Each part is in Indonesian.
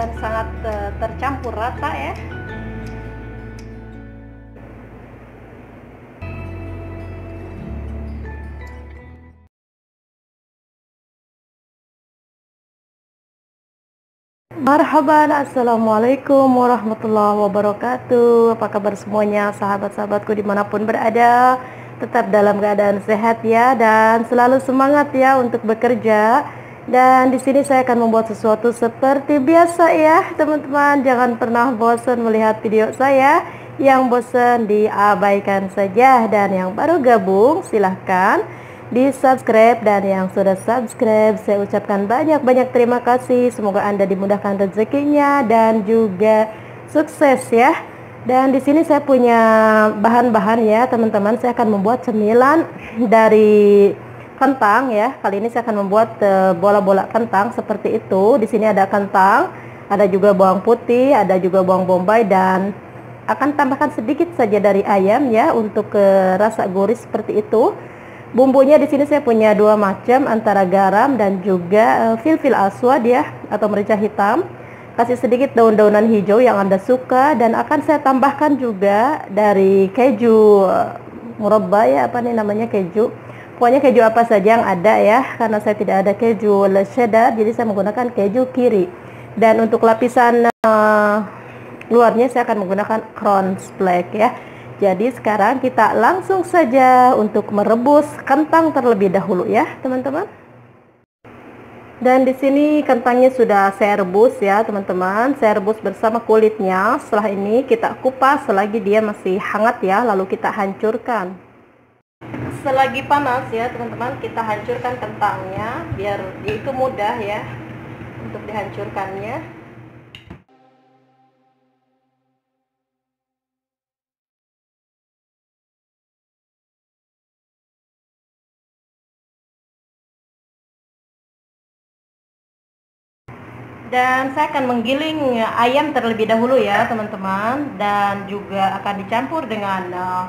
dan sangat uh, tercampur rata ya. Marhaban, Assalamualaikum warahmatullahi wabarakatuh. Apa kabar semuanya? Sahabat-sahabatku di mana pun berada Tetap dalam keadaan sehat ya Dan selalu semangat ya untuk bekerja Dan di sini saya akan membuat sesuatu seperti biasa ya Teman-teman. Jangan pernah bosan melihat video saya Yang bosan diabaikan saja. Dan yang baru gabung silahkan di subscribe dan yang sudah subscribe saya ucapkan banyak-banyak terima kasih. Semoga anda dimudahkan rezekinya dan juga sukses ya. Dan di sini saya punya bahan-bahan ya teman-teman. Saya akan membuat cemilan dari kentang ya kali ini saya akan membuat eh, bola-bola kentang seperti itu di sini ada kentang ada juga bawang putih ada juga bawang bombay dan akan tambahkan sedikit saja dari ayam ya untuk uh, rasa gurih seperti itu Bumbunya di sini saya punya dua macam antara garam dan juga uh, filfil aswad ya atau merica hitam. Kasih sedikit daun-daunan hijau yang Anda suka dan akan saya tambahkan juga dari keju murabba ya apa nih namanya keju. Pokoknya keju apa saja yang ada ya karena saya tidak ada keju cheddar jadi saya menggunakan keju kiri. Dan untuk lapisan uh, luarnya saya akan menggunakan crown black ya. Jadi sekarang kita langsung saja untuk merebus kentang terlebih dahulu ya, teman-teman. Dan di sini kentangnya sudah saya rebus ya, teman-teman. Saya rebus bersama kulitnya. Setelah ini kita kupas selagi dia masih hangat ya, lalu kita hancurkan. Selagi panas ya, teman-teman, kita hancurkan kentangnya biar itu mudah ya untuk dihancurkannya. dan saya akan menggiling ayam terlebih dahulu ya teman-teman dan juga akan dicampur dengan uh,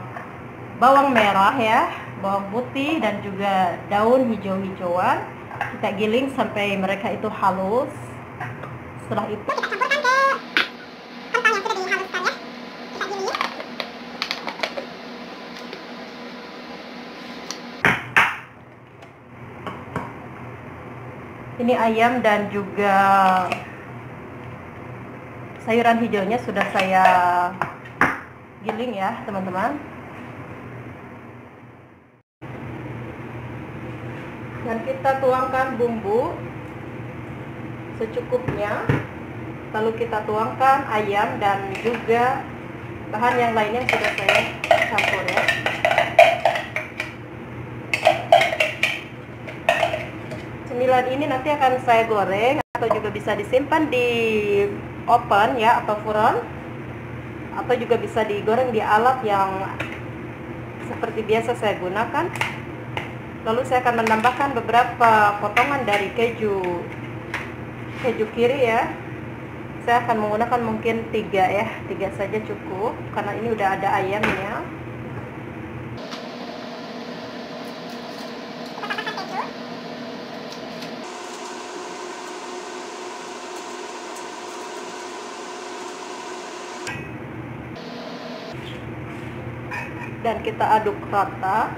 bawang merah ya bawang putih dan juga daun hijau-hijauan. Kita giling sampai mereka itu halus. Setelah itu ini ayam dan juga sayuran hijaunya sudah saya giling ya teman-teman dan kita tuangkan bumbu secukupnya. Lalu kita tuangkan ayam dan juga bahan yang lainnya sudah saya campur ya. Cemilan ini nanti akan saya goreng atau juga bisa disimpan di oven ya atau furon. Atau juga bisa digoreng di alat yang seperti biasa saya gunakan lalu saya akan menambahkan beberapa potongan dari keju keju kiri ya. Saya akan menggunakan mungkin tiga ya tiga saja cukup karena ini udah ada ayamnya. Dan kita aduk rata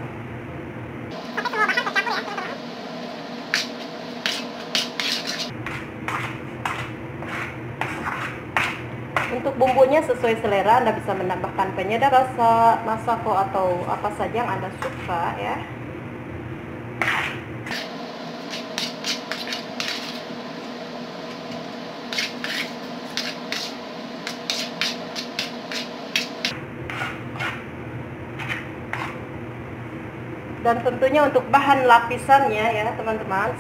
untuk bumbunya sesuai selera Anda bisa menambahkan penyedap rasa masako atau apa saja yang Anda suka ya. Dan tentunya untuk bahan lapisannya ya teman-teman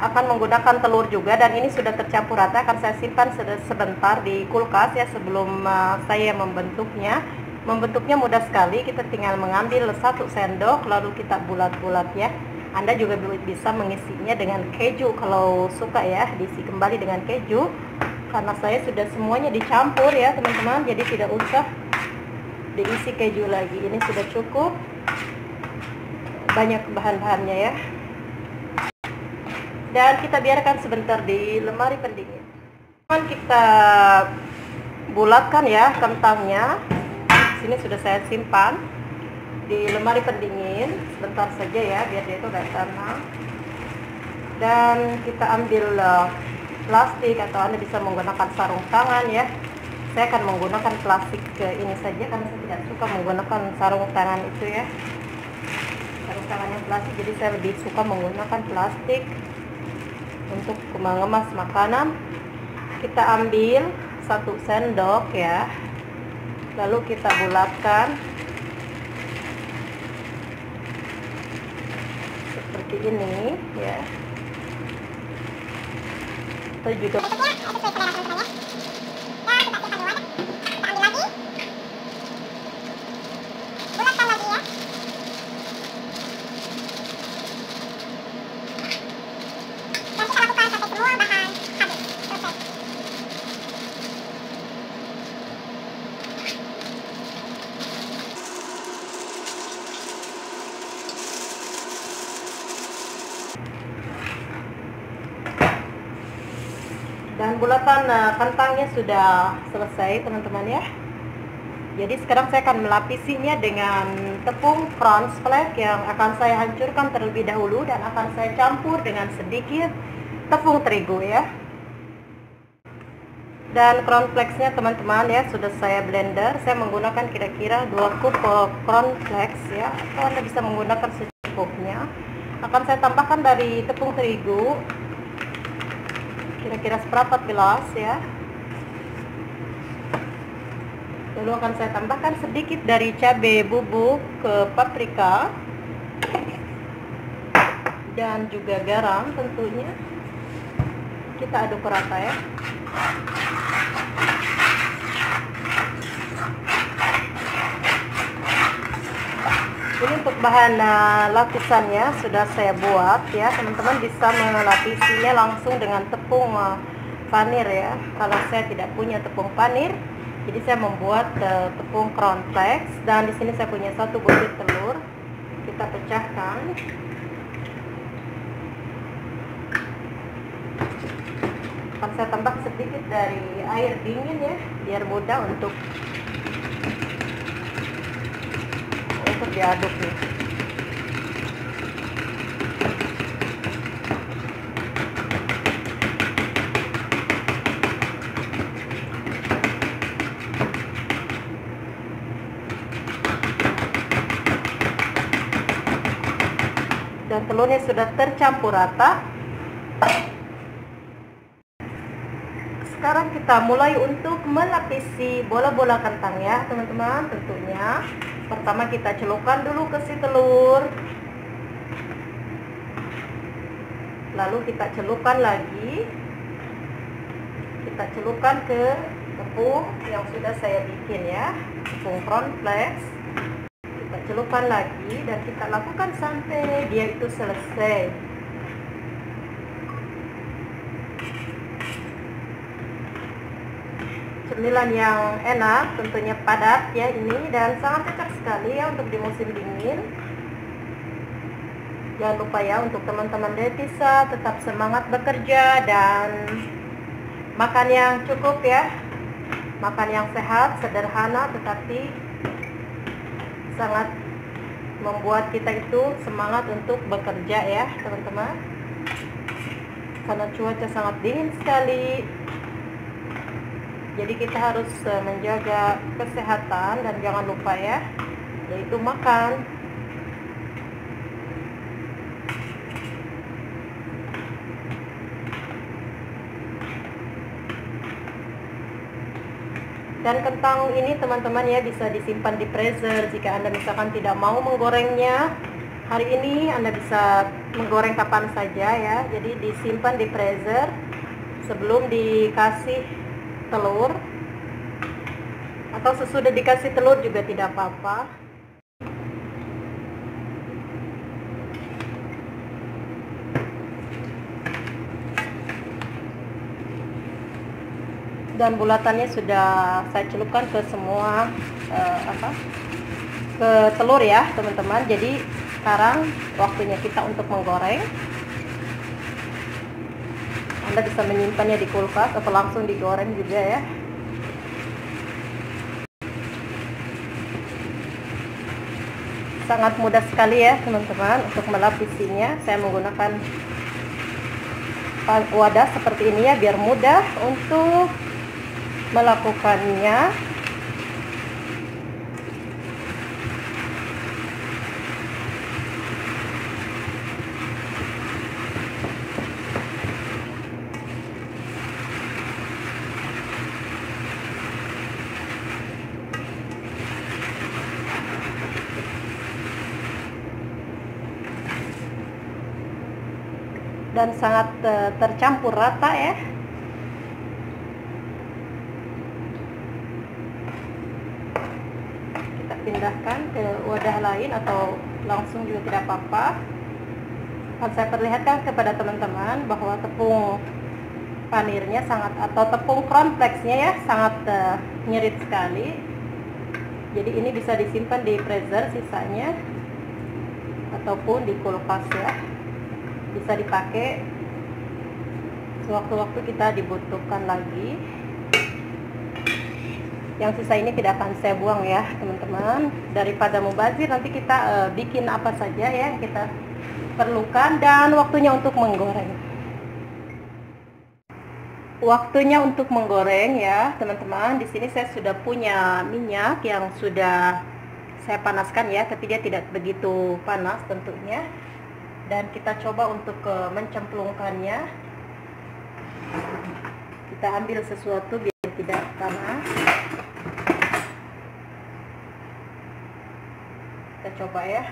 akan menggunakan telur juga dan ini sudah tercampur rata. Akan saya simpan sebentar di kulkas ya sebelum uh, saya membentuknya. Membentuknya mudah sekali. Kita tinggal mengambil satu sendok lalu kita bulat-bulat ya anda juga bisa mengisinya dengan keju kalau suka ya. Diisi kembali dengan keju. Karena saya sudah semuanya dicampur ya teman-teman. Jadi tidak usah diisi keju lagi. Ini sudah cukup. Banyak bahan-bahannya ya dan kita biarkan sebentar di lemari pendingin. Kita bulatkan ya kentangnya. Sini sudah saya simpan di lemari pendingin. Sebentar saja ya biar dia itu gak tanah. Dan kita ambil uh, plastik atau anda bisa menggunakan sarung tangan ya. Saya akan menggunakan plastik ke ini saja karena saya tidak suka menggunakan sarung tangan itu ya. Sarung tangan yang plastik jadi saya lebih suka menggunakan plastik untuk mengemas makanan kita ambil satu sendok ya. Lalu kita bulatkan seperti ini ya. Kita juga uh, kentangnya sudah selesai teman-teman ya. Jadi sekarang saya akan melapisinya dengan tepung crunch flake yang akan saya hancurkan terlebih dahulu dan akan saya campur dengan sedikit tepung terigu ya. Dan cornflakesnya teman-teman ya sudah saya blender. Saya menggunakan kira-kira 2 cup cornflakes ya. Atau anda bisa menggunakan secukupnya. Akan saya tambahkan dari tepung terigu kira-kira seperempat gelas ya? Lalu akan saya tambahkan sedikit dari cabai bubuk ke paprika. Dan juga garam tentunya. Kita aduk rata ya ini untuk bahan uh, lapisannya sudah saya buat ya. Teman-teman bisa melapisinya langsung dengan tepung uh, panir ya. Kalau saya tidak punya tepung panir jadi saya membuat uh, tepung cornflakes. Dan di sini saya punya satu butir telur. Kita pecahkan. Akan saya tambah sedikit dari air dingin ya biar mudah untuk untuk diaduk nih dan telurnya sudah tercampur rata. Sekarang kita mulai untuk melapisi bola-bola kentang ya teman-teman tentunya pertama kita celupkan dulu ke si telur. Lalu kita celupkan lagi. Kita celupkan ke tepung yang sudah saya bikin ya. Tepung cornflakes. Kita celupkan lagi dan kita lakukan sampai dia itu selesai cemilan yang enak tentunya padat ya ini dan sangat cocok sekali ya untuk di musim dingin. Jangan lupa ya untuk teman-teman devisa tetap semangat bekerja dan makan yang cukup ya. Makan yang sehat sederhana tetapi sangat membuat kita itu semangat untuk bekerja ya teman-teman. Karena cuaca sangat dingin sekali jadi kita harus eh, menjaga kesehatan dan jangan lupa ya yaitu makan. Dan kentang ini teman-teman ya bisa disimpan di freezer. Jika anda misalkan tidak mau menggorengnya hari ini anda bisa menggoreng kapan saja ya. Jadi disimpan di freezer sebelum dikasih telur. Atau sesudah dikasih telur juga tidak apa-apa. Dan bulatannya sudah saya celupkan ke semua uh, apa? Ke telur ya teman-teman. Jadi sekarang waktunya kita untuk menggoreng Anda bisa menyimpannya di kulkas atau langsung digoreng juga ya. Sangat mudah sekali ya teman-teman untuk melapisinya. Saya menggunakan wadah seperti ini ya biar mudah untuk melakukannya dan sangat uh, tercampur rata ya. Kita pindahkan ke wadah lain atau langsung juga tidak apa-apa. Saya perlihatkan kepada teman-teman bahwa tepung panirnya sangat atau tepung cornflakesnya ya sangat uh, nyerit sekali. Jadi ini bisa disimpan di freezer sisanya ataupun di kulkas ya bisa dipakai sewaktu-waktu kita dibutuhkan lagi. Yang sisa ini tidak akan saya buang ya teman-teman. Daripada mubazir nanti kita uh, bikin apa saja ya yang kita perlukan dan waktunya untuk menggoreng. Waktunya untuk menggoreng ya teman-teman. Di sini saya sudah punya minyak yang sudah saya panaskan ya tapi dia tidak begitu panas tentunya dan kita coba untuk uh, mencemplungkannya. Kita ambil sesuatu biar tidak panas kita coba ya.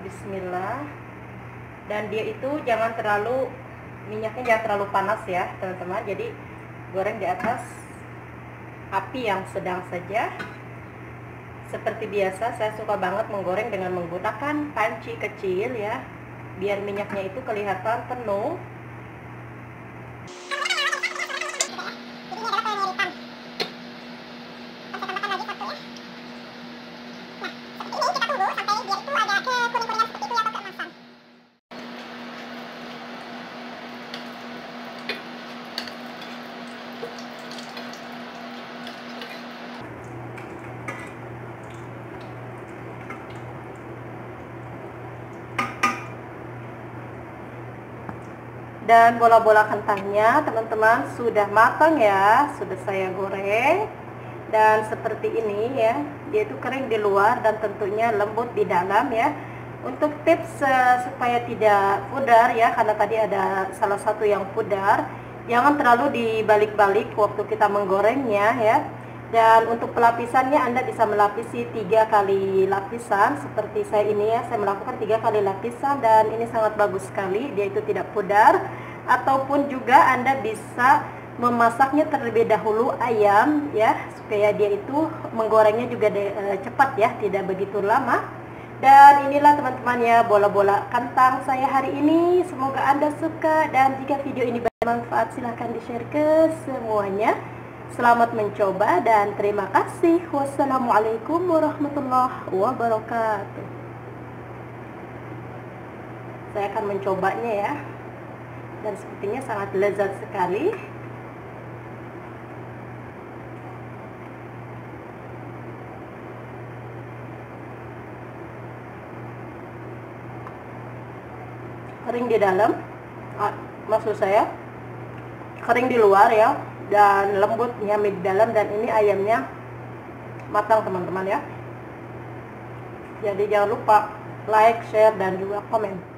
Bismillah. Dan dia itu jangan terlalu minyaknya jangan terlalu panas ya teman-teman. Jadi goreng di atas api yang sedang saja seperti biasa saya suka banget menggoreng dengan menggunakan panci kecil ya. Biar minyaknya itu kelihatan penuh dan bola-bola kentangnya teman-teman sudah matang ya. Sudah saya goreng. Dan seperti ini ya dia itu kering di luar dan tentunya lembut di dalam ya. Untuk tips uh, supaya tidak pudar ya karena tadi ada salah satu yang pudar jangan terlalu dibalik-balik waktu kita menggorengnya ya dan untuk pelapisannya Anda bisa melapisi tiga kali lapisan. Seperti saya ini ya saya melakukan tiga kali lapisan dan ini sangat bagus sekali dia itu tidak pudar. Ataupun juga Anda bisa memasaknya terlebih dahulu ayam ya supaya dia itu menggorengnya juga de, e, cepat ya tidak begitu lama. Dan inilah teman-teman ya bola-bola kentang saya hari ini. Semoga Anda suka dan jika video ini bermanfaat silahkan di share ke semuanya Selamat mencoba dan terima kasih. Wassalamualaikum warahmatullahi wabarakatuh. Saya akan mencobanya ya. Dan sepertinya sangat lezat sekali. Kering di dalam, ah, maksud saya kering di luar ya dan lembutnya mie di dalam dan ini ayamnya matang teman-teman ya. Jadi jangan lupa like, share, dan juga komen